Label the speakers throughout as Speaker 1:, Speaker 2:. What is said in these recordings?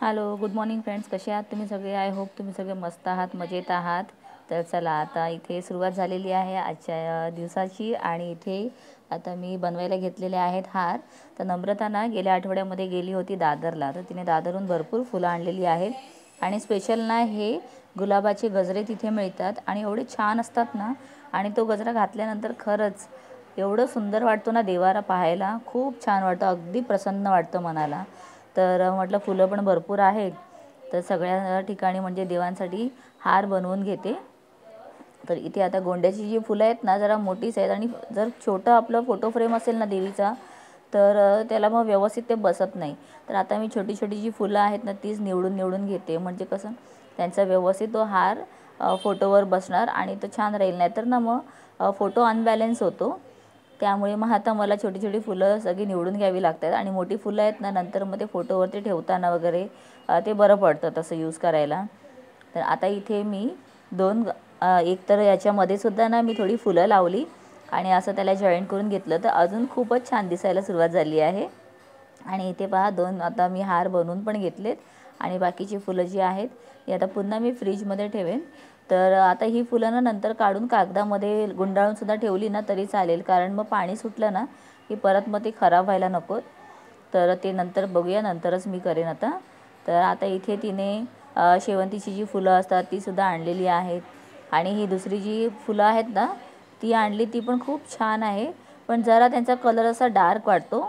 Speaker 1: Hello good morning friends कसे आहात तुम्ही सगळे? आय होप तुम्ही सगळे मस्त आहात मजेत आहात. तर चला आता इथे सुरुवात झालेली आहे आजच्या दिवसाची आणि इथे आता मी बनवायला घेतलेले आहेत हार. तर नम्रता ना गेल्या आठवड्यामध्ये गेली होती दादरला. तर तिने दादरहून भरपूर फुलं आणलेली आहेत. आणि स्पेशल ना हे गुलाबाचे गजरे तिथे मिळतात आणि एवढे छान असतात ना. आणि तो गजरा घातल्यानंतर खरंच एवढं सुंदर वाटतो ना देवारा पाहायला. खूप छान वाटतं. अगदी प्रसन्न वाटतं मनाला. तर म्हटलं फुलं पण भरपूर आहेत. तर सगळ्या ठिकाणी म्हणजे देवांसाठी हार बनवून घेते. तर इथे आता गोंड्याची जी फुलं आहेत ना जरा मोठीच आहेत आणि जर छोटं आपलं फोटो फ्रेम असेल ना देवीचा तर त्याला मग व्यवस्थित ते बसत नाही. तर आता मी छोटी छोटी जी फुलं आहेत ना तीच निवडून निवडून घेते. म्हणजे कसं त्यांचा व्यवस्थित तो हार फोटोवर बसणार आणि तो छान राहील. नाही तर ना मग फोटो अनबॅलेन्स होतो. त्यामुळे मग आता मला छोटी छोटी फुलं सगळी निवडून घ्यावी लागतात आणि मोठी फुलं आहेत ना नंतर मग ते फोटोवरती ठेवताना वगैरे ते बरं पडतं तसं यूज करायला. तर आता इथे मी दोन एक तर याच्यामध्ये सुद्धा ना मी थोडी फुलं लावली आणि असं त्याला जॉईंट करून घेतलं. तर अजून खूपच छान दिसायला सुरुवात झाली आहे. आणि इथे पहा दोन आता मी हार बनवून पण घेतलेत. आणि बाकीची फुलं जी आहेत ती आता पुन्हा मी फ्रीजमध्ये ठेवेन. तर आता ही फुलं ना नंतर काढून कागदामध्ये गुंडाळूनसुद्धा ठेवली ना तरी चालेल. कारण मग पाणी सुटलं ना की परत मग ते खराब व्हायला नको. तर ते नंतर बघूया नंतरच मी करेन आता. तर आता इथे तिने शेवंतीची जी फुलं असतात तीसुद्धा आणलेली आहेत. आणि ही दुसरी जी फुलं आहेत ना ती आणली ती पण खूप छान आहे. पण जरा त्यांचा कलर असा डार्क वाटतो.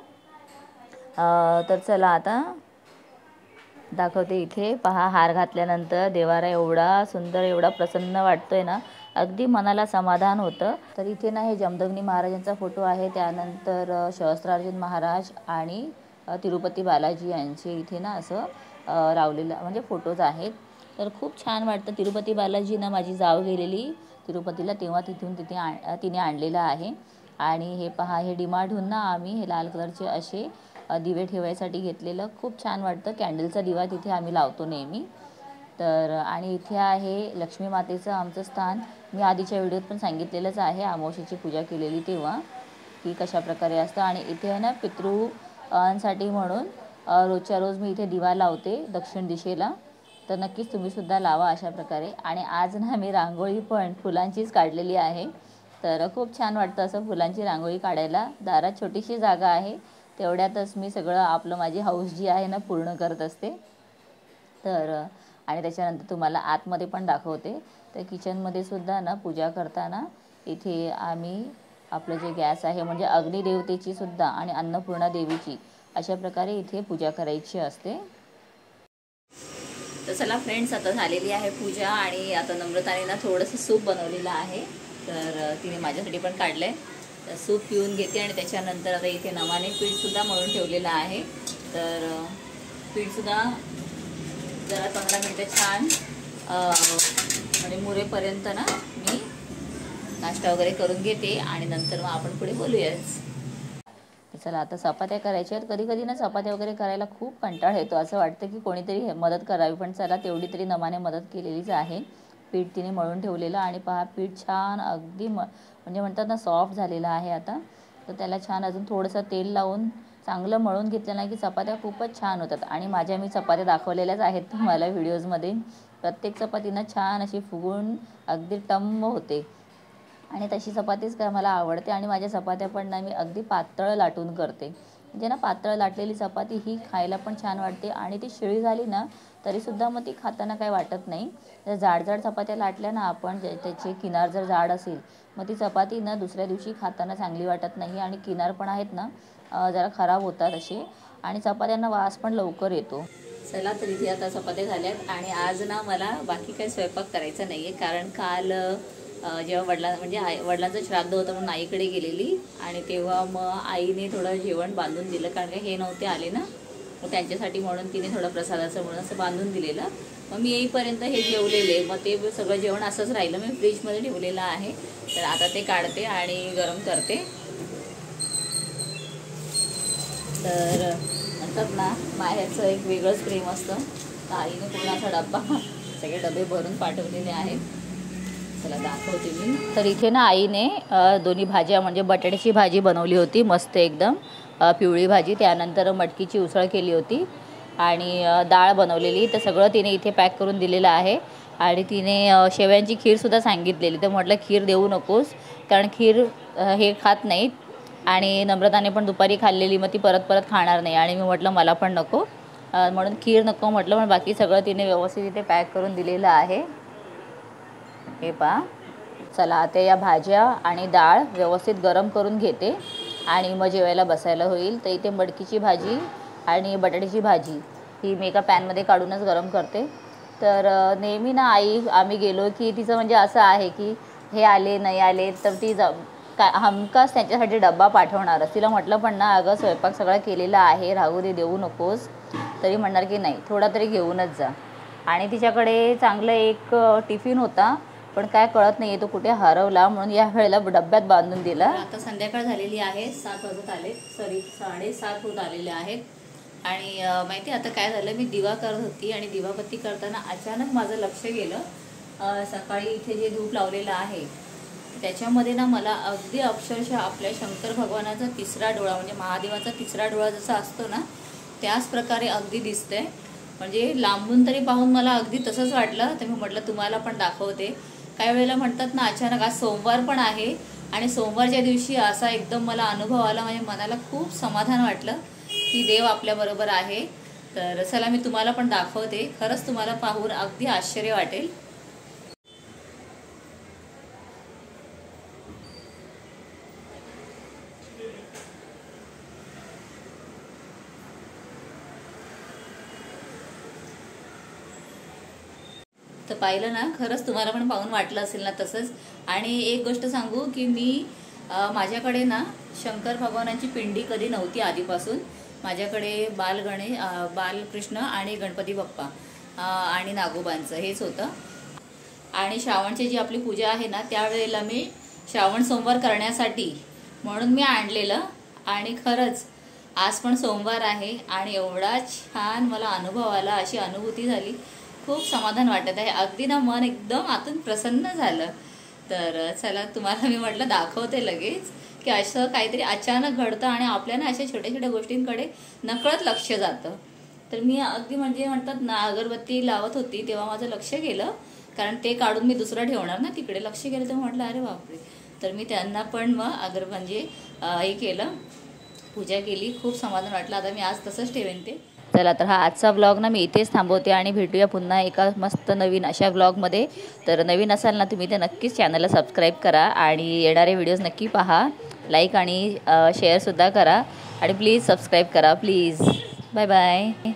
Speaker 1: तर चला आता दाखवते इथे. पहा हार घातल्यानंतर देवारा एवढा सुंदर एवढा प्रसन्न वाटतो आहे ना अगदी मनाला समाधान होतं. तर इथे ना हे जमदग्नी महाराजांचा फोटो आहे. त्यानंतर सहस्त्रार्जुन महाराज आणि तिरुपती बालाजी यांचे इथे ना असं रावलेलं म्हणजे फोटोज आहेत. तर खूप छान वाटतं. तिरुपती बालाजी ना माझी जाव गेलेली तिरुपतीला तेव्हा तिथून तिथे आण तिने आणलेलं आहे. आणि हे पहा हे डिमार्टहून ना आम्ही हे लाल कलरचे असे दिवे ठेवायसाठी घेतलेलं. खूप छान वाटतं. कॅन्डलचा दिवा तिथे आम्ही लावतो नेहमी. तर आणि इथे आहे लक्ष्मी मातेचं आमचं स्थान. मी आधीच्या व्हिडिओत पण सांगितलेलंच आहे. अमावस्येची पूजा केलेली तेव्हा की कशा प्रकारे असतं. आणि इथे आहे ना पितृंसाठी म्हणून रोजच्या रोज मी इथे दिवा लावते दक्षिण दिशेला. तर नक्कीच तुम्हीसुद्धा लावा अशा प्रकारे. आणि आज ना मी रांगोळी पण फुलांचीच काढलेली आहे. तर खूप छान वाटतं असं फुलांची रांगोळी काढायला. दारात छोटीशी जागा आहे. तेवढ्यातच मी सगळं आपलं माझी हाऊस जी आहे ना पूर्ण करत असते. तर आणि त्याच्यानंतर तुम्हाला आतमध्ये पण दाखवते. तर किचनमध्ये सुद्धा ना पूजा करताना इथे आम्ही आपलं जे गॅस आहे म्हणजे अग्निदेवतेची सुद्धा आणि अन्नपूर्णा देवीची अशा प्रकारे इथे पूजा करायची असते. तर चला फ्रेंड्स आता झालेली आहे पूजा आणि आता नम्रताने ना थोडंसं सूप बनवलेलं आहे. तर तिने माझ्यासाठी पण काढलं आहे तर सूप पिऊन घेते आणि त्याच्यानंतर आता इथे नवाने पीठसुद्धा मळून ठेवलेलं आहे. तर पीठसुद्धा जरा पंधरा मिनटं छान म्हणजे मुरेपर्यंत ना मी नाश्ता वगैरे करून घेते आणि नंतर मग आपण पुढे बोलूयाच. चला आता चपात्या करायच्या आहेत. कधी कधी ना चपात्या वगैरे करायला खूप कंटाळ येतो. असं वाटतं की कोणीतरी मदत करावी पण चला तेवढी तरी नमाने मदत केलेलीच आहे. पीठ तिने मळून ठेवलेलं आणि पहा पीठ छान अगदी म म्हणजे म्हणतात ना सॉफ्ट झालेलं आहे आता. तर त्याला छान अजून थोडंसं तेल लावून चांगलं मळून घेतलं नाही की चपात्या खूपच छान होतात. आणि माझ्या मी चपात्या दाखवलेल्याच आहेत तुम्हाला व्हिडिओजमध्ये. प्रत्येक चपातीनं छान अशी फुगून अगदी टम्म होते. आणि तशी चपातीच काय मला आवडते आणि माझ्या चपात्या पण ना मी अगदी पातळ लाटून करते. म्हणजे ना पातळ लाटलेली चपाती ही खायला पण छान वाटते आणि ती शिळी झाली ना तरीसुद्धा मग ती खाताना काही वाटत नाही. जर जाड जाड चपात्या लाटल्या ना आपण त्याचे किनार जर जाड असेल मग ती चपाती ना दुसऱ्या दिवशी खाताना चांगली वाटत नाही आणि किनार पण आहेत ना जरा खराब होतात असे आणि चपात्यांना वास पण लवकर येतो. चला तर इथे आता चपात्या झाल्यात आणि आज ना मला बाकी काही स्वयंपाक करायचा नाही आहे कारण काल जेव्हा वडिला म्हणजे आई वडिलांचं श्राद्ध होतं म्हणून आईकडे गेलेली आणि तेव्हा मग आईने थोडं जेवण बांधून दिलं कारण का हे नव्हते आले ना. मग त्यांच्यासाठी म्हणून तिने थोडं प्रसादाचं म्हणून असं बांधून दिलेलं. मग मी येईपर्यंत हे जेवलेले. मग ते सगळं जेवण असंच राहिलं. मी फ्रीजमध्ये ठेवलेलं आहे. तर आता ते काढते आणि गरम करते. तर म्हणतात ना बाहेरचं एक वेगळंच प्रेम असतं. तर आईने पूर्ण असा डब्बा सगळे डबे भरून पाठवलेले आहेत. चला दाखवते मी. तर इथे ना आईने दोन्ही भाज्या म्हणजे बटाट्याची भाजी बनवली होती मस्त एकदम. पिवळी भाजी त्यानंतर मटकीची उसळ केली होती. आणि डाळ बनवलेली. तर सगळं तिने इथे पॅक करून दिलेलं आहे. आणि तिने शेव्यांची शेवयांची खीरसुद्धा सांगितलेली. तर म्हटलं खीर देऊ नकोस कारण खीर हे खात नाहीत. आणि नम्रताने पण दुपारी खाल्लेली मग ती परत परत खाणार नाही. आणि मी म्हटलं मला पण नको. म्हणून खीर नको म्हटलं पण बाकी सगळं तिने व्यवस्थित इथे पॅक करून दिलेलं आहे. हे पहा. चला आता या भाज्या आणि डाळ व्यवस्थित गरम करून घेते. आणि मग जेवायला बसायला होईल. तर इथे मडकीची भाजी आणि बटाट्याची भाजी ही मी एका पॅनमध्ये काढूनच गरम करते. तर नेहमी ना आई आम्ही गेलो की तिचं म्हणजे असं आहे की हे आले नाही आले तर ती ज काय हमखास त्यांच्यासाठी डब्बा पाठवणारच तिला म्हटलं पण ना अगं स्वयंपाक सगळा केलेला आहे. राहू दे देऊ नकोस. तरी म्हणणार की नाही थोडा तरी घेऊनच जा. आणि तिच्याकडे चांगलं एक टिफिन होता. पण काय कळत नाही तो कुठे हरवला म्हणून या वेळेला डब्यात बांधून दिला. आता संध्याकाळ झालेली आहे सात वाजत आले सॉरी साडेसात होत आलेले आहेत. आणि माहिती आहे आता काय झालं? मी दिवा करत होती आणि दिवाबत्ती करताना अचानक माझं लक्ष गेलं. सकाळी इथे जे धूप लावलेलं आहे त्याच्यामध्ये ना मला अगदी अक्षरशः आपल्या शंकर भगवानाचा तिसरा डोळा म्हणजे महादेवाचा तिसरा डोळा जसा असतो ना त्याच प्रकारे अगदी दिसतंय. म्हणजे लांबून तरी पाहून मला अगदी तसंच वाटलं. तर मी म्हटलं तुम्हाला पण दाखवते. काही वेळेला म्हणतात ना अचानक आज सोमवार पण आहे आणि सोमवारच्या दिवशी असा एकदम मला अनुभव आला म्हणजे मनाला खूप समाधान वाटलं की देव आपल्याबरोबर आहे. तर चला मी तुम्हाला पण दाखवते. खरंच तुम्हाला पाहून अगदी आश्चर्य वाटेल. तर पाहिलं ना खरंच तुम्हाला पण पाहून वाटलं असेल ना तसंच. आणि एक गोष्ट सांगू की मी माझ्याकडे ना शंकर भगवानांची पिंडी कधी नव्हती आधीपासून. माझ्याकडे बालगणे बालकृष्ण आणि गणपती बाप्पा आणि नागोबांचं हेच होतं. आणि श्रावणची जी आपली पूजा आहे ना त्यावेळेला मी श्रावण सोमवार करण्यासाठी म्हणून मी आणलेलं. आणि खरंच आज पण सोमवार आहे आणि एवढा छान मला अनुभव आला अशी अनुभूती झाली. खूप समाधान वाटत आहे. अगदी ना मन एकदम आतून प्रसन्न झालं. तर चला तुम्हाला मी म्हटलं दाखवते लगेच की असं काहीतरी अचानक घडतं आणि आपल्या ना अशा छोट्या छोट्या गोष्टींकडे नकळत लक्ष जातं. तर मी अगदी म्हणजे म्हणतात ना अगरबत्ती लावत होती तेव्हा माझं लक्ष गेलं. कारण ते काढून मी दुसरं ठेवणार ना तिकडे लक्ष गेलं तर म्हटलं अरे बापरे. तर मी त्यांना पण मग अगर म्हणजे हे केलं. पूजा केली खूप समाधान वाटलं. आता मी आज तसंच ठेवेन ते. चला तर हा आजचा व्लॉग ना मी इथेच थांबवते आणि भेटूया पुन्हा एका मस्त नवीन अशा व्लॉगमध्ये तर नवीन असाल ना तुम्ही तर नक्कीच चॅनलला सबस्क्राईब करा आणि येणारे व्हिडिओज नक्की पहा. लाईक आणि शेअरसुद्धा करा आणि प्लीज सबस्क्राईब करा प्लीज बाय बाय